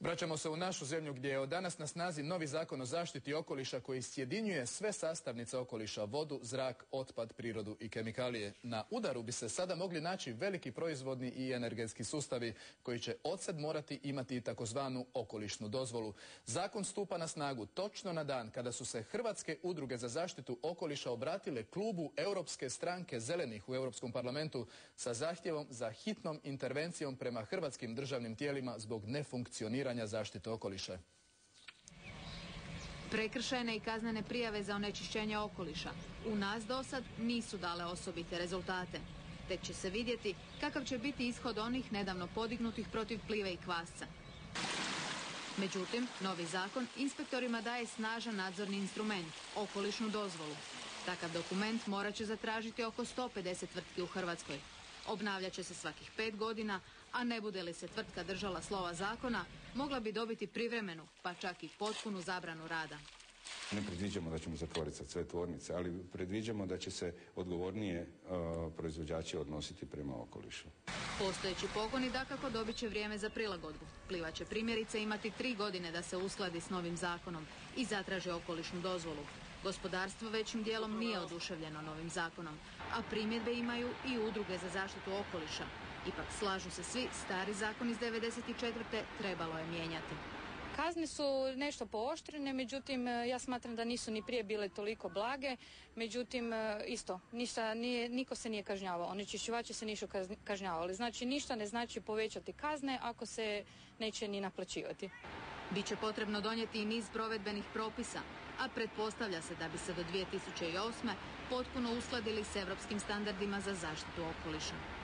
Vraćamo se u našu zemlju gdje je od danas na snazi novi zakon o zaštiti okoliša koji sjedinjuje sve sastavnice okoliša, vodu, zrak, otpad, prirodu i kemikalije. Na udaru bi se sada mogli naći veliki proizvodni i energetski sustavi koji će odsad morati imati i takozvanu okolišnu dozvolu. Zakon stupa na snagu točno na dan kada su se Hrvatske udruge za zaštitu okoliša obratile klubu Europske stranke zelenih u Europskom parlamentu sa zahtjevom za hitnom intervencijom prema hrvatskim državnim tijelima zbog nefunkcioniranja zaštite okoliša. Prekršajne i kaznene prijave za onečišćenje okoliša u nas do sad nisu dale osobite rezultate. Tek će se vidjeti kakav će biti ishod onih nedavno podignutih protiv plive i kvasca. Međutim, novi zakon inspektorima daje snažan nadzorni instrument, okolišnu dozvolu. Takav dokument morat će zatražiti oko 150 tvrtki u Hrvatskoj. Obnavljat će se svakih pet godina, a ne bude li se tvrtka držala slova zakona, mogla bi dobiti privremenu, pa čak i potpunu zabranu rada. Ne predviđamo da ćemo zatvoriti sad sve tvornice, ali predviđamo da će se odgovornije uh, proizvođači odnositi prema okolišu. Postojeći pogoni dakako dobit će vrijeme za prilagodbu. Pliva će primjerice imati tri godine da se uskladi s novim zakonom i zatraže okolišnu dozvolu. Gospodarstvo većim dijelom nije oduševljeno novim zakonom, a primjedbe imaju i udruge za zaštitu okoliša. Ipak slažu se svi, stari zakon iz 94. trebalo je mijenjati. Kazne su nešto pooštrene, međutim e, ja smatram da nisu ni prije bile toliko blage, međutim e, isto, ništa, nije, niko se nije kažnjavao, onečišćivači se nisu kažnjavali. Znači ništa ne znači povećati kazne ako se neće ni naplaćivati. Biće potrebno donijeti i niz provedbenih propisa, a pretpostavlja se da bi se do 2008. potpuno uskladili s europskim standardima za zaštitu okoliša.